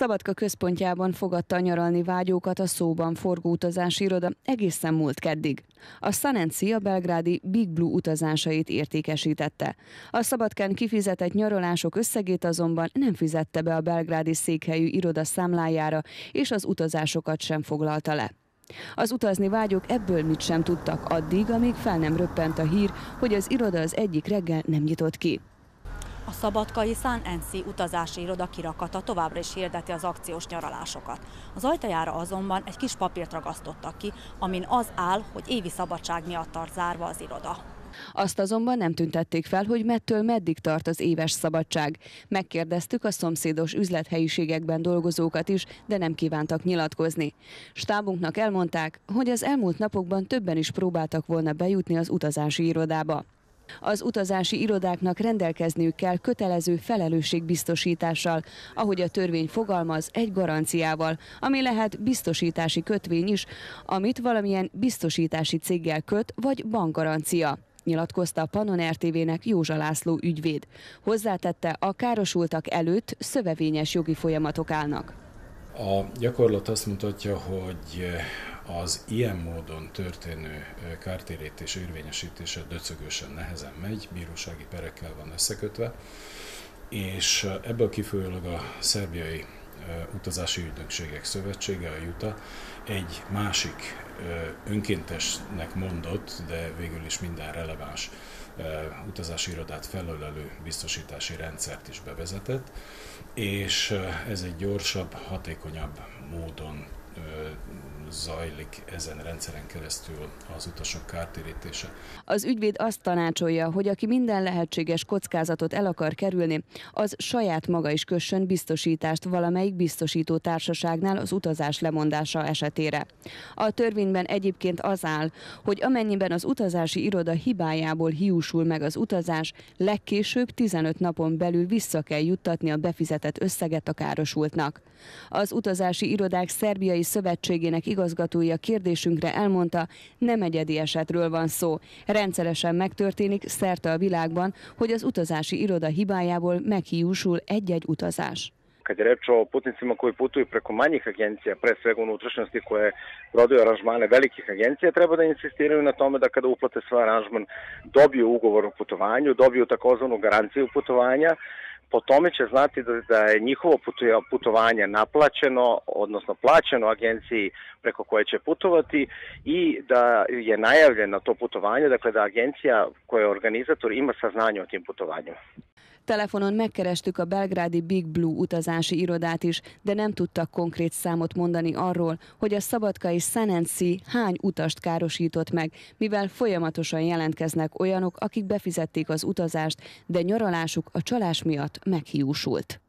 Szabadka központjában fogadta a nyaralni vágyókat a szóban forgó utazási iroda egészen múlt keddig. A Sanenci a belgrádi Big Blue utazásait értékesítette. A Szabadkán kifizetett nyaralások összegét azonban nem fizette be a belgrádi székhelyű iroda számlájára, és az utazásokat sem foglalta le. Az utazni vágyók ebből mit sem tudtak addig, amíg fel nem röppent a hír, hogy az iroda az egyik reggel nem nyitott ki. A szabadkai San NC utazási iroda kirakata továbbra is hirdeti az akciós nyaralásokat. Az ajtajára azonban egy kis papírt ragasztottak ki, amin az áll, hogy évi szabadság miatt tart zárva az iroda. Azt azonban nem tüntették fel, hogy mettől meddig tart az éves szabadság. Megkérdeztük a szomszédos üzlethelyiségekben dolgozókat is, de nem kívántak nyilatkozni. Stábunknak elmondták, hogy az elmúlt napokban többen is próbáltak volna bejutni az utazási irodába. Az utazási irodáknak rendelkezniük kell kötelező felelősségbiztosítással, ahogy a törvény fogalmaz, egy garanciával, ami lehet biztosítási kötvény is, amit valamilyen biztosítási céggel köt, vagy bankgarancia nyilatkozta a Panon RTV-nek Józsa László ügyvéd. Hozzátette, a károsultak előtt szövevényes jogi folyamatok állnak. A gyakorlat azt mutatja, hogy az ilyen módon történő kártérítés érvényesítése döcögősen nehezen megy, bírósági perekkel van összekötve, és ebből kifolyólag a szerbiai utazási ügynökségek szövetsége, a JUTA, egy másik önkéntesnek mondott, de végül is minden releváns utazási irodát felölelő biztosítási rendszert is bevezetett, és ez egy gyorsabb, hatékonyabb módon zajlik ezen rendszeren keresztül az utasok kártérítése. Az ügyvéd azt tanácsolja, hogy aki minden lehetséges kockázatot el akar kerülni, az saját maga is kössön biztosítást valamelyik biztosító társaságnál az utazás lemondása esetére. A törvényben egyébként az áll, hogy amennyiben az utazási iroda hibájából hiúsul meg az utazás, legkésőbb 15 napon belül vissza kell juttatni a befizetett összeget a károsultnak. Az utazási irodák Szerbiai Szövetségének igazgatója kérdésünkre elmondta, nem egyedi esetről van szó. Rendszeresen megtörténik szerte a világban, hogy az utazási iroda hibájából meghiúsul egy-egy utazás. Kad je reč o putnicima koji putuju preko manjih agencija, pre svega unutrašnjosti koje prodaju aranžmane velikih agencija, treba da insistiraju na tome da kada uplate svoj aranžman dobiju ugovor o putovanju, dobiju takozvanu garanciju putovanja, po tome će znati da, da je njihovo putovanje naplaćeno, odnosno plaćeno agenciji preko koje će putovati i da je najavljeno to putovanje, dakle da agencija koja je organizator ima saznanje o tim putovanjima. Telefonon megkerestük a belgrádi Big Blue utazási irodát is, de nem tudtak konkrét számot mondani arról, hogy a szabadkai Sanensi hány utast károsított meg, mivel folyamatosan jelentkeznek olyanok, akik befizették az utazást, de nyaralásuk a csalás miatt meghiúsult.